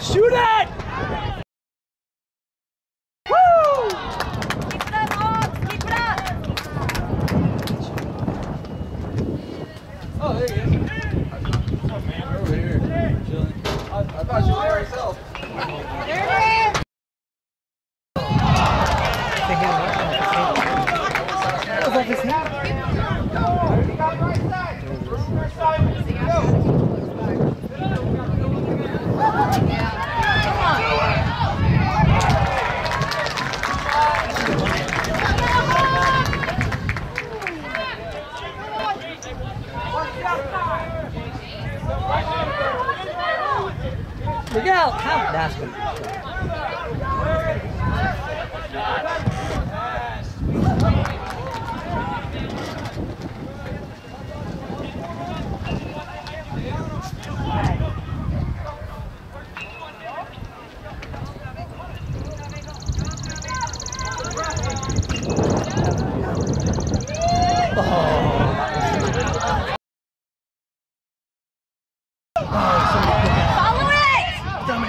Shoot it! Oh, there he is. Over here. Chilling. I, I thought you were. out. How? That's good. Oh.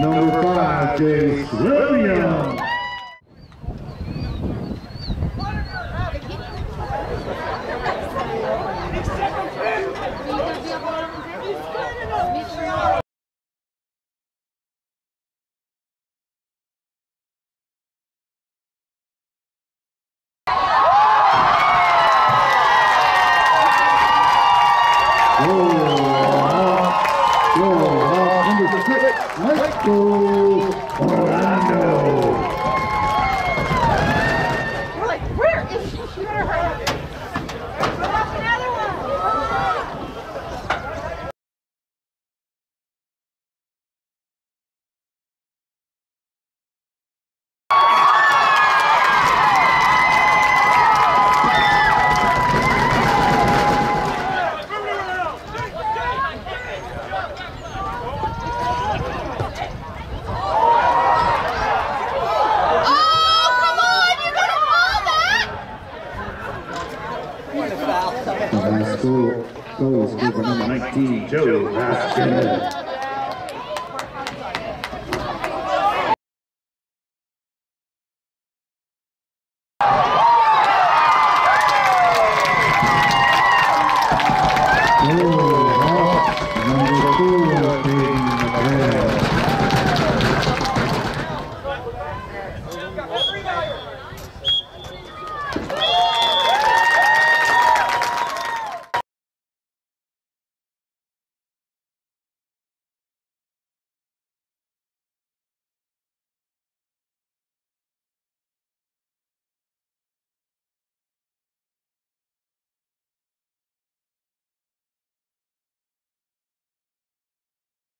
Number five, Jace Williams. Oh. goes to number 19, Joe Vasquez. Oh.